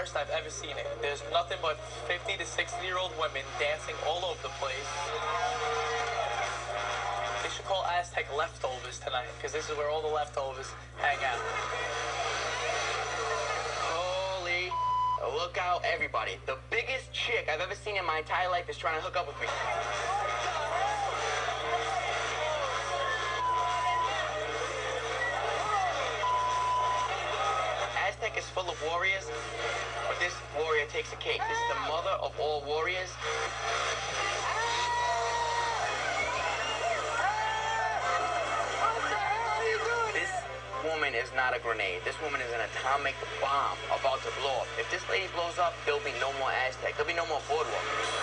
worst I've ever seen it. There's nothing but 50 to 60 year old women dancing all over the place. They should call Aztec leftovers tonight because this is where all the leftovers hang out. Holy look out, everybody. The biggest chick I've ever seen in my entire life is trying to hook up with me. Full of warriors, but this warrior takes a cake. This is the mother of all warriors. This woman is not a grenade. This woman is an atomic bomb about to blow up. If this lady blows up, there'll be no more Aztec. There'll be no more boardwalk.